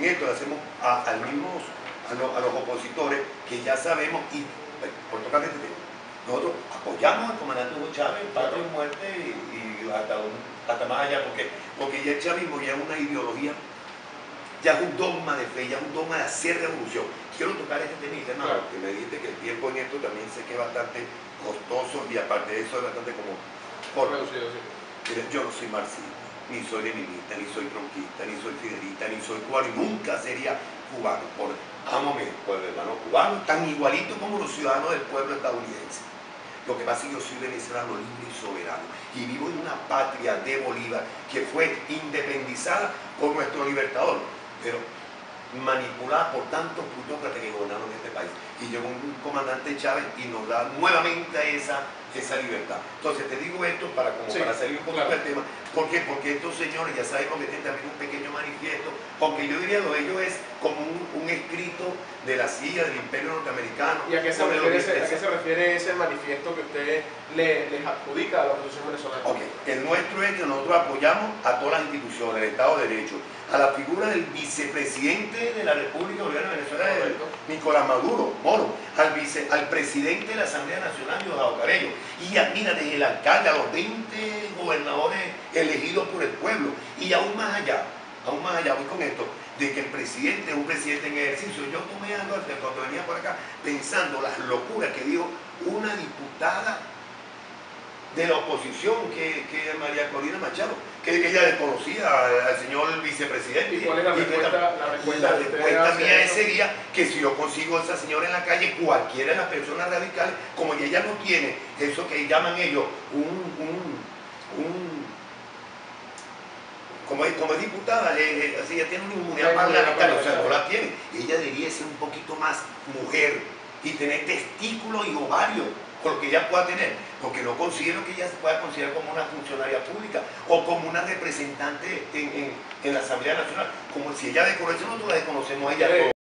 en esto le hacemos a, al mismo, a, lo- a los opositores que ya sabemos y pues, por tocar este tema. Nosotros apoyamos al comandante Hugo Chávez, patria o muerte y, y hasta, un- hasta más allá, porque, porque ya el chavismo ya es una ideología, ya es un dogma de fe, ya es un dogma de hacer revolución. Quiero tocar este tema, hermano, Claro. que me dijiste que el tiempo en esto también sé que es bastante costoso y aparte de eso es bastante como corto. Reducido, sí. Mira, yo no soy marxista, ni soy leninista, ni soy tronquista, ni soy fidelista, ni soy cubano, y nunca sería cubano. Por, amo mi pueblo hermano cubano, tan igualito como los ciudadanos del pueblo estadounidense. Lo que pasa es que yo soy venezolano libre y soberano y vivo en una patria de Bolívar que fue independizada por nuestro libertador, pero manipulada por tantos plutócratas que gobernaron este país. Y llegó un comandante Chávez y nos da nuevamente esa, esa libertad. Entonces te digo esto para, como Sí, para salir un claro. del tema. ¿Por qué? Porque estos señores ya sabemos que tienen también un pequeño manifiesto, aunque yo diría lo de ellos es como un, un escrito de la CIA, del imperio norteamericano. ¿Y a qué, se refiere ese, a qué ingleses. se refiere ese manifiesto que usted le, les adjudica a la oposición venezolana? Ok, el nuestro es que nosotros apoyamos a todas las instituciones, el Estado de Derecho, a la figura del vicepresidente de la República Bolivariana de Venezuela. Nicolás Maduro, Moro, al, vice, al presidente de la Asamblea Nacional, Diosdado Cabello, y a, mira, desde el alcalde, a los 20 gobernadores elegidos por el pueblo, y aún más allá, aún más allá, voy con esto, de que el presidente es un presidente en ejercicio. Yo tomé algo cuando venía por acá pensando las locuras que dijo una diputada de la oposición, que, que María Corina Machado, que, que ella desconocía al, al señor vicepresidente. ¿Y cuál es la respuesta- la respuesta respuesta mía ese día, que si yo consigo a esa señora en la calle, cualquiera de las personas radicales, como ella no tiene eso que llaman ellos un, un, un como es, como es diputada, eh, eh, así, ella tiene una inmunidad La inmunidad parlamentaria, o sea, no la tiene. Ella debería ser un poquito más mujer y tener testículos y ovarios con lo que ella pueda tener, porque no considero que ella se pueda considerar como una funcionaria pública o como una representante en, en- en la Asamblea Nacional, como si ella desconoce, nosotros la desconocemos a ella.